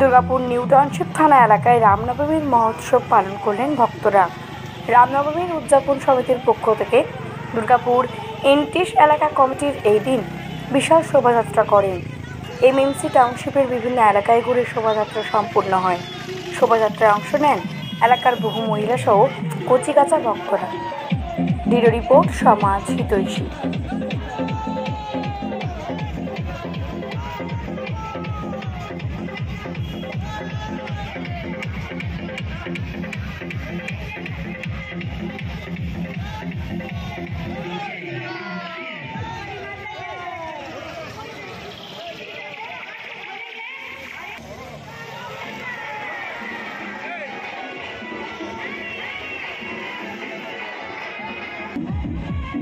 Durgapur new township থানা এলাকায় রামনবমীর মহোৎসব পালন করলেন ভক্তরা। রামনবমীর উদযাপন সমিতির পক্ষ থেকে দুর্গাপুর এনটিস এলাকা কমিটির এই দিন বিশাল শোভাযাত্রা করেন। এমএমসি টাউনশিপের বিভিন্ন এলাকায় ঘুরে শোভাযাত্রা সম্পূর্ণ হয়। শোভাযাত্রায় অংশ নেন এলাকার বহু মহিলা সহ কচিকাচা ভক্তরা। ব্যুরো রিপোর্ট সমাজ হিতৈষী।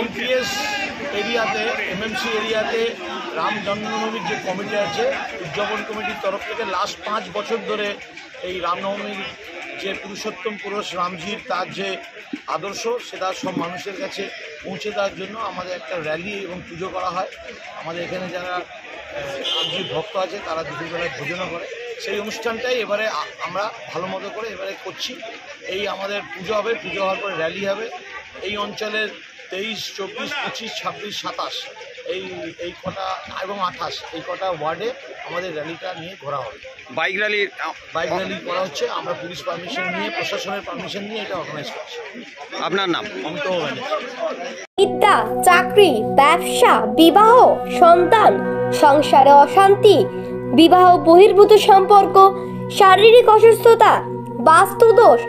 এনপিএস এরিয়াতে এমএমসি এরিয়াতে রাম জন্মভূমির যে কমিটি আছে, উদযাপন কমিটির তরফ থেকে লাস্ট পাঁচ বছর ধরে এই রামনবমীর যে পুরুষোত্তম পুরুষ রামজির তার যে আদর্শ, সেটা সব মানুষের কাছে পৌঁছে দেওয়ার জন্য আমাদের একটা র্যালি এবং পুজো করা হয়। আমাদের এখানে যারা রামজির ভক্ত আছে, তারা দুপুরবেলায় ভোজনও করে। সেই অনুষ্ঠানটাই এবারে আমরা ভালো মতো করে এবারে করছি। এই আমাদের পুজো হবে, পুজো হওয়ার পরে র্যালি হবে। এই অঞ্চলের তেইশ, চব্বিশ, পঁচিশ, ছাব্বিশ, সাতাশ এই এই কটা এবং আঠাশ এই কটা ওয়ার্ডে আমাদের র্যালিটা নিয়ে ঘোরা হবে। বাইক র্যালি বাইক র্যালি করা হচ্ছে আমরা পুলিশ পারমিশন নিয়ে প্রশাসনের পারমিশন নিয়ে এটা অর্গানাইজ করছি। আপনার নাম? ব্যানার্জি। বিদ্যা চাকরি ব্যবসা বিবাহ সন্তান সংসারে অশান্তি বিবাহ বহির্ভূত সম্পর্ক শারীরিক অসুস্থতা বাস্তুদোষ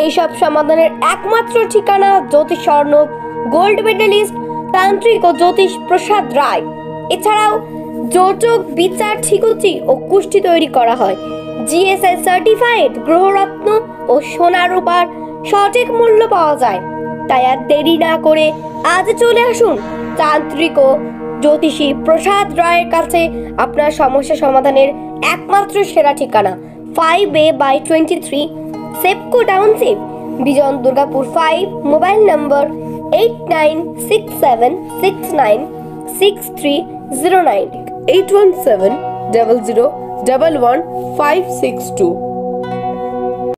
এইসব সমাধানের একমাত্র ঠিকানা জ্যোতিষ স্বর্ণব গোল্ড মেডেলিস্ট তান্ত্রিক ও জ্যোতিষ প্রসাদ রায়। এছাড়াও যোজক বিচার, ঠিকুচি ও কুষ্টি তৈরি করা হয়। জিএসআই সার্টিফাইড গ্রহরত্ন ও সোনা রূপার সঠিক মূল্য পাওয়া যায়। তাই আর দেরি না করে আজ চলে আসুন তান্ত্রিক ও জ্যোতিষী প্রসাদ রায়ের কাছে আপনার সমস্যা সমাধানের একমাত্র সেরা ঠিকানা five A by twenty three Sepco township Bijan Durgapur five mobile number 8967696309 817 00 11562